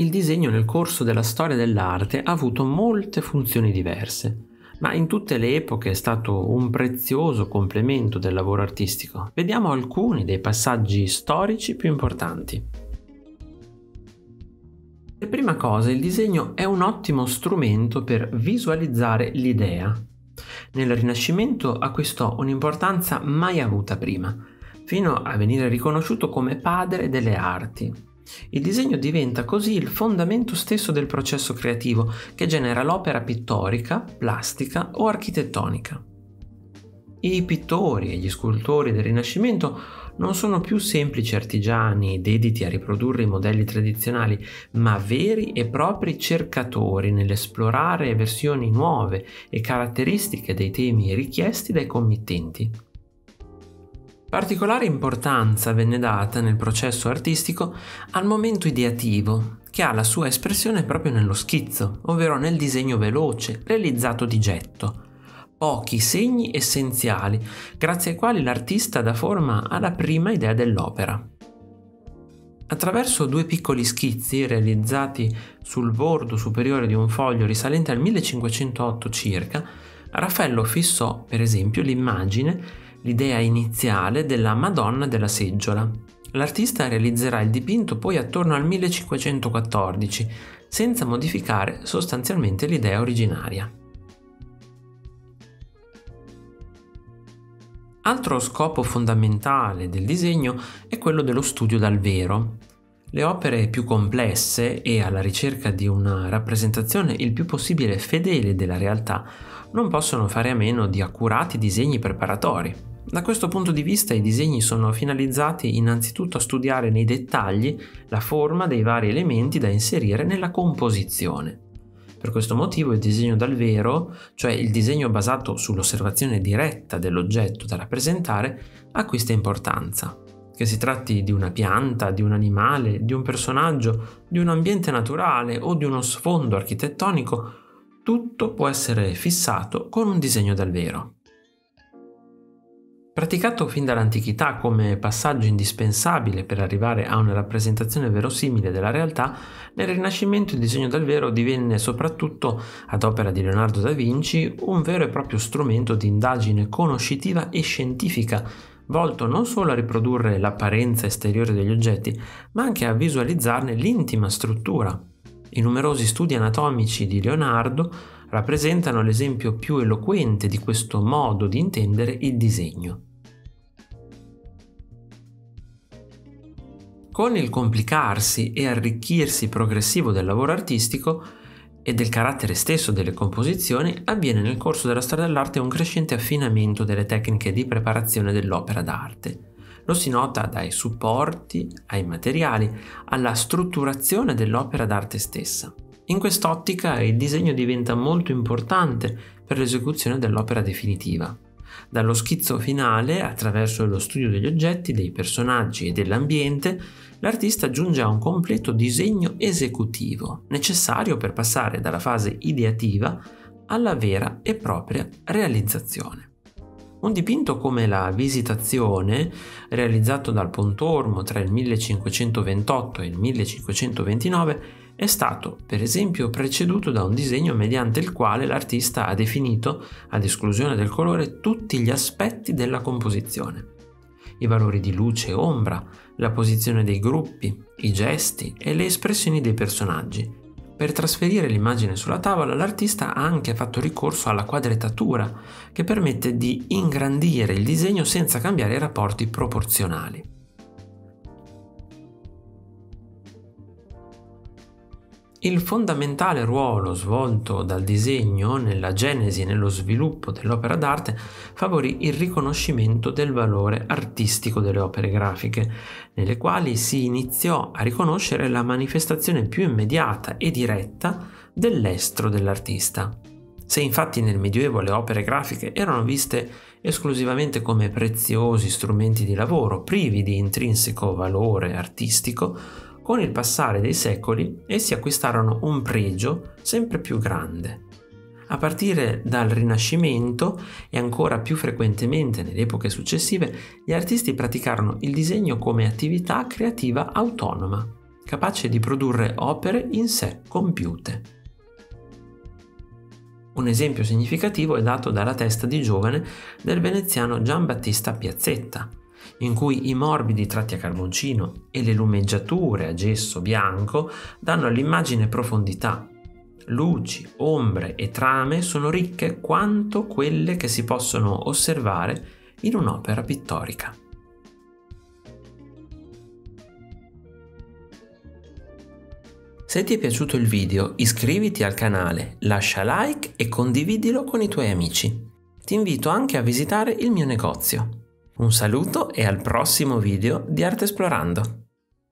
Il disegno nel corso della storia dell'arte ha avuto molte funzioni diverse, ma in tutte le epoche è stato un prezioso complemento del lavoro artistico. Vediamo alcuni dei passaggi storici più importanti. Per prima cosa, il disegno è un ottimo strumento per visualizzare l'idea. Nel Rinascimento acquistò un'importanza mai avuta prima, fino a venire riconosciuto come padre delle arti, il disegno diventa così il fondamento stesso del processo creativo che genera l'opera pittorica, plastica o architettonica. I pittori e gli scultori del Rinascimento non sono più semplici artigiani dediti a riprodurre i modelli tradizionali, ma veri e propri cercatori nell'esplorare versioni nuove e caratteristiche dei temi richiesti dai committenti. Particolare importanza venne data nel processo artistico al momento ideativo, che ha la sua espressione proprio nello schizzo, ovvero nel disegno veloce, realizzato di getto. Pochi segni essenziali, grazie ai quali l'artista dà forma alla prima idea dell'opera. Attraverso due piccoli schizzi realizzati sul bordo superiore di un foglio risalente al 1508 circa, Raffaello fissò, per esempio, l'immagine l'idea iniziale della Madonna della seggiola. L'artista realizzerà il dipinto poi attorno al 1514, senza modificare sostanzialmente l'idea originaria. Altro scopo fondamentale del disegno è quello dello studio dal vero. Le opere più complesse e alla ricerca di una rappresentazione il più possibile fedele della realtà non possono fare a meno di accurati disegni preparatori. Da questo punto di vista i disegni sono finalizzati innanzitutto a studiare nei dettagli la forma dei vari elementi da inserire nella composizione. Per questo motivo il disegno dal vero, cioè il disegno basato sull'osservazione diretta dell'oggetto da rappresentare, acquista importanza. Che si tratti di una pianta, di un animale, di un personaggio, di un ambiente naturale o di uno sfondo architettonico, tutto può essere fissato con un disegno dal vero. Praticato fin dall'antichità come passaggio indispensabile per arrivare a una rappresentazione verosimile della realtà, nel Rinascimento il disegno dal vero divenne soprattutto, ad opera di Leonardo da Vinci, un vero e proprio strumento di indagine conoscitiva e scientifica, volto non solo a riprodurre l'apparenza esteriore degli oggetti, ma anche a visualizzarne l'intima struttura. I numerosi studi anatomici di Leonardo rappresentano l'esempio più eloquente di questo modo di intendere il disegno. Con il complicarsi e arricchirsi progressivo del lavoro artistico e del carattere stesso delle composizioni, avviene nel corso della storia dell'arte un crescente affinamento delle tecniche di preparazione dell'opera d'arte. Lo si nota dai supporti, ai materiali, alla strutturazione dell'opera d'arte stessa. In quest'ottica il disegno diventa molto importante per l'esecuzione dell'opera definitiva. Dallo schizzo finale, attraverso lo studio degli oggetti, dei personaggi e dell'ambiente, l'artista giunge a un completo disegno esecutivo, necessario per passare dalla fase ideativa alla vera e propria realizzazione. Un dipinto come la Visitazione, realizzato dal Pontormo tra il 1528 e il 1529, è stato, per esempio, preceduto da un disegno mediante il quale l'artista ha definito, ad esclusione del colore, tutti gli aspetti della composizione. I valori di luce e ombra, la posizione dei gruppi, i gesti e le espressioni dei personaggi. Per trasferire l'immagine sulla tavola l'artista ha anche fatto ricorso alla quadrettatura, che permette di ingrandire il disegno senza cambiare i rapporti proporzionali. Il fondamentale ruolo svolto dal disegno nella genesi e nello sviluppo dell'opera d'arte favorì il riconoscimento del valore artistico delle opere grafiche, nelle quali si iniziò a riconoscere la manifestazione più immediata e diretta dell'estro dell'artista. Se infatti nel Medioevo le opere grafiche erano viste esclusivamente come preziosi strumenti di lavoro privi di intrinseco valore artistico, con il passare dei secoli essi acquistarono un pregio sempre più grande. A partire dal Rinascimento e ancora più frequentemente nelle epoche successive, gli artisti praticarono il disegno come attività creativa autonoma, capace di produrre opere in sé compiute. Un esempio significativo è dato dalla testa di giovane del veneziano Giambattista Piazzetta, in cui i morbidi tratti a carboncino e le lumeggiature a gesso bianco danno all'immagine profondità. Luci, ombre e trame sono ricche quanto quelle che si possono osservare in un'opera pittorica. Se ti è piaciuto il video iscriviti al canale, lascia like e condividilo con i tuoi amici. Ti invito anche a visitare il mio negozio un saluto e al prossimo video di Arte Esplorando.